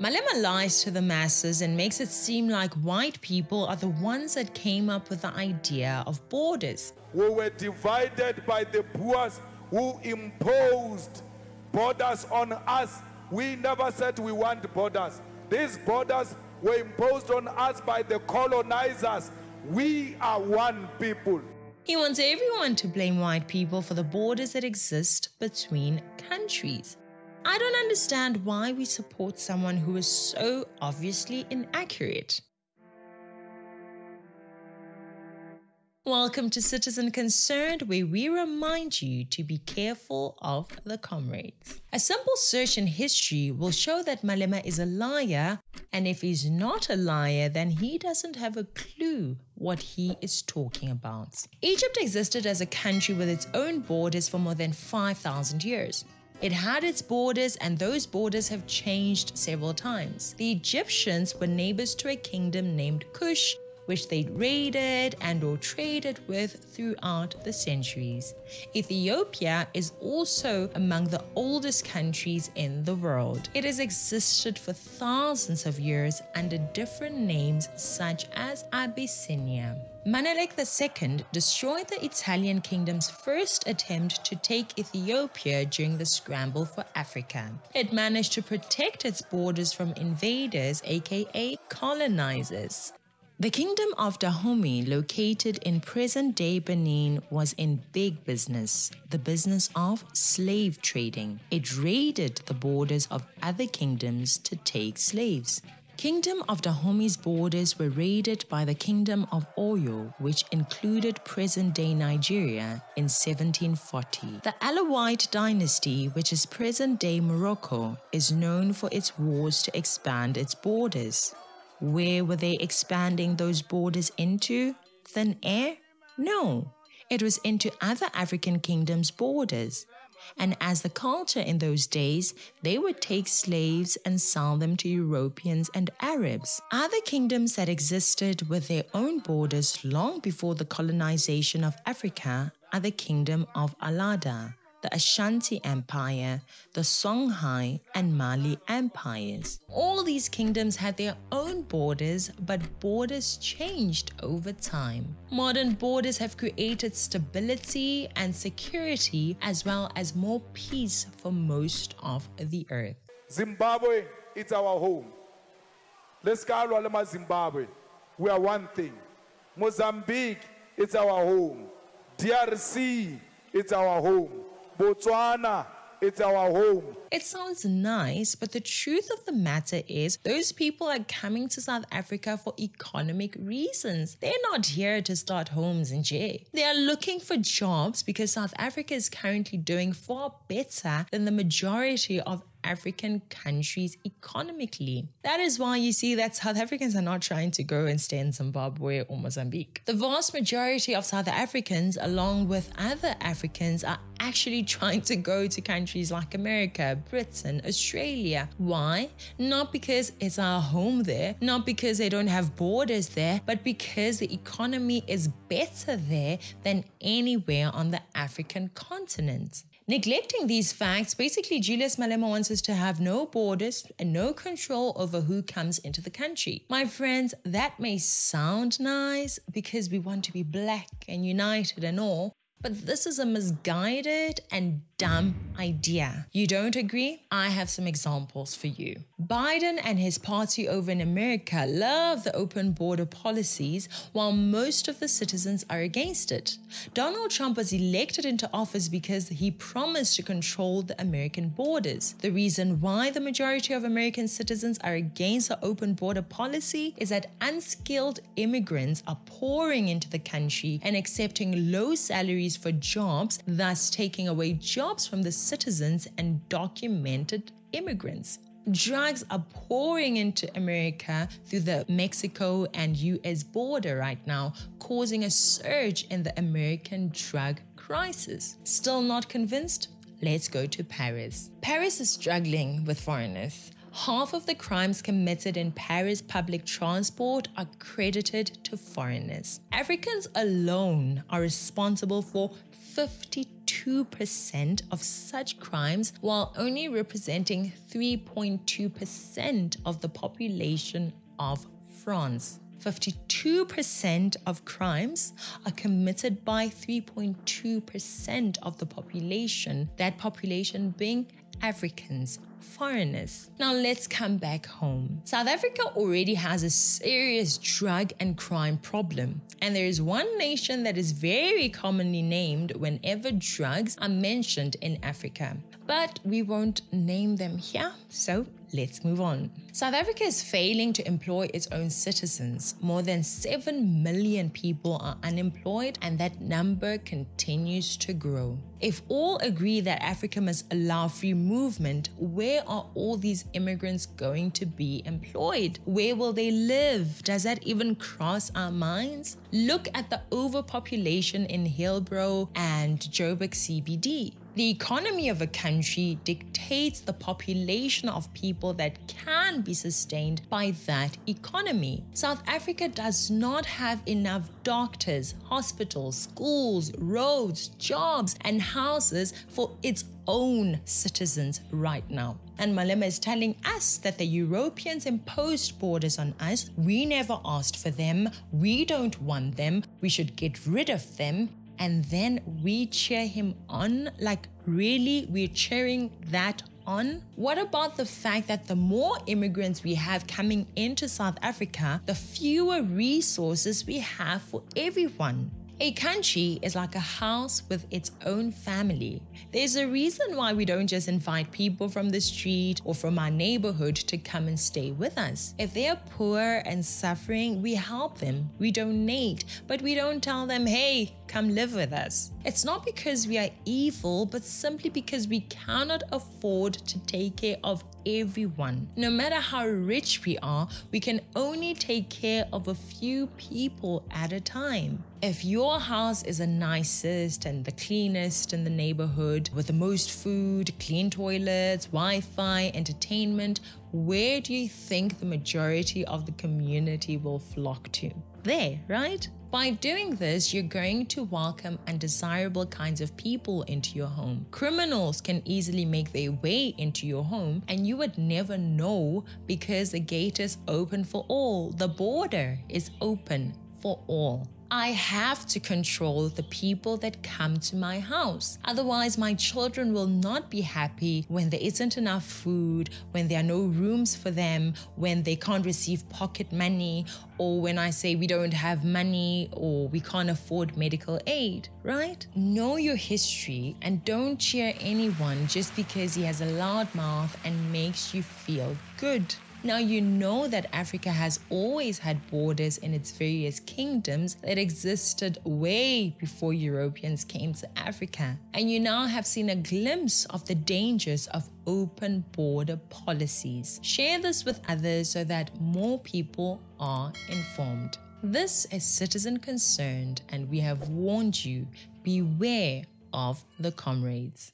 Malema lies to the masses and makes it seem like white people are the ones that came up with the idea of borders. We were divided by the Boers who imposed borders on us. We never said we want borders. These borders were imposed on us by the colonizers. We are one people. He wants everyone to blame white people for the borders that exist between countries. I don't understand why we support someone who is so obviously inaccurate. Welcome to Citizen Concerned, where we remind you to be careful of the comrades. A simple search in history will show that Malema is a liar, and if he's not a liar, then he doesn't have a clue what he is talking about. Egypt existed as a country with its own borders for more than 5,000 years. It had its borders, and those borders have changed several times. The Egyptians were neighbors to a kingdom named Kush, which they raided and or traded with throughout the centuries. Ethiopia is also among the oldest countries in the world. It has existed for thousands of years under different names such as Abyssinia. Menelik II destroyed the Italian kingdom's first attempt to take Ethiopia during the scramble for Africa. It managed to protect its borders from invaders, aka colonizers. The kingdom of Dahomey, located in present day Benin, was in big business, the business of slave trading. It raided the borders of other kingdoms to take slaves. Kingdom of Dahomey's borders were raided by the Kingdom of Oyo, which included present-day Nigeria in 1740. The Alawite dynasty, which is present-day Morocco, is known for its wars to expand its borders. Where were they expanding those borders into? Thin air? No, it was into other African kingdoms' borders and as the culture in those days, they would take slaves and sell them to Europeans and Arabs. Other kingdoms that existed with their own borders long before the colonization of Africa are the kingdom of Allada, the Ashanti Empire, the Songhai, and Mali empires. All these kingdoms had their own borders, but borders changed over time. Modern borders have created stability and security as well as more peace for most of the earth. Zimbabwe, it's our home. Let's go Zimbabwe. We are one thing. Mozambique, it's our home. DRC, it's our home. Botswana, it's our home. It sounds nice, but the truth of the matter is, those people are coming to South Africa for economic reasons. They're not here to start homes in J. They are looking for jobs because South Africa is currently doing far better than the majority of African countries economically. That is why you see that South Africans are not trying to go and stay in Zimbabwe or Mozambique. The vast majority of South Africans, along with other Africans, are actually trying to go to countries like America, Britain, Australia. Why? Not because it's our home there, not because they don't have borders there, but because the economy is better there than anywhere on the African continent. Neglecting these facts, basically, Julius Malema wants us to have no borders and no control over who comes into the country. My friends, that may sound nice because we want to be black and united and all, but this is a misguided and dumb idea. You don't agree? I have some examples for you. Biden and his party over in America love the open border policies while most of the citizens are against it. Donald Trump was elected into office because he promised to control the American borders. The reason why the majority of American citizens are against the open border policy is that unskilled immigrants are pouring into the country and accepting low salaries for jobs, thus taking away jobs jobs from the citizens and documented immigrants. Drugs are pouring into America through the Mexico and US border right now, causing a surge in the American drug crisis. Still not convinced? Let's go to Paris. Paris is struggling with foreigners. Half of the crimes committed in Paris public transport are credited to foreigners. Africans alone are responsible for 52 52% of such crimes while only representing 3.2% of the population of France. 52% of crimes are committed by 3.2% of the population, that population being Africans, foreigners. Now let's come back home. South Africa already has a serious drug and crime problem, and there is one nation that is very commonly named whenever drugs are mentioned in Africa. But we won't name them here, so let's move on. South Africa is failing to employ its own citizens. More than 7 million people are unemployed, and that number continues to grow. If all agree that Africa must allow free movement, where are all these immigrants going to be employed? Where will they live? Does that even cross our minds? Look at the overpopulation in Hillbrow and Joburg CBD. The economy of a country dictates the population of people that can be sustained by that economy. South Africa does not have enough doctors, hospitals, schools, roads, jobs, and houses for its own citizens right now. And Malema is telling us that the Europeans imposed borders on us. We never asked for them. We don't want them. We should get rid of them and then we cheer him on? Like, really? We're cheering that on? What about the fact that the more immigrants we have coming into South Africa, the fewer resources we have for everyone? A country is like a house with its own family. There's a reason why we don't just invite people from the street or from our neighborhood to come and stay with us. If they are poor and suffering, we help them, we donate, but we don't tell them, hey, come live with us. It's not because we are evil, but simply because we cannot afford to take care of everyone. No matter how rich we are, we can only take care of a few people at a time. If your house is the nicest and the cleanest in the neighborhood, with the most food, clean toilets, Wi Fi, entertainment, where do you think the majority of the community will flock to? There, right? By doing this, you're going to welcome undesirable kinds of people into your home. Criminals can easily make their way into your home, and you would never know because the gate is open for all. The border is open for all. I have to control the people that come to my house. Otherwise, my children will not be happy when there isn't enough food, when there are no rooms for them, when they can't receive pocket money, or when I say we don't have money or we can't afford medical aid, right? Know your history and don't cheer anyone just because he has a loud mouth and makes you feel good. Now, you know that Africa has always had borders in its various kingdoms that existed way before Europeans came to Africa. And you now have seen a glimpse of the dangers of open border policies. Share this with others so that more people are informed. This is Citizen Concerned, and we have warned you beware of the comrades.